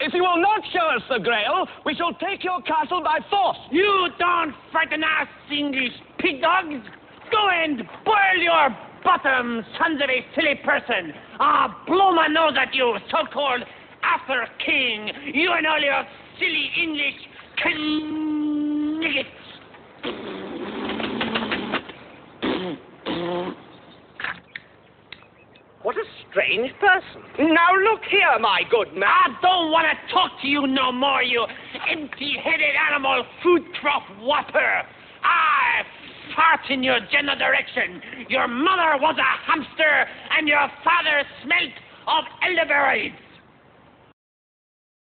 If you will not show us the Grail, we shall take your castle by force. You don't frighten us, English pig dogs. Go and boil your bottom, sons of a silly person. Ah, blow my nose at you, so-called Arthur King. You and all your silly English What a strange person. Now look here, my good man. I don't want to talk to you no more, you empty-headed animal food trough whopper. I fart in your general direction. Your mother was a hamster, and your father smelt of elderberries.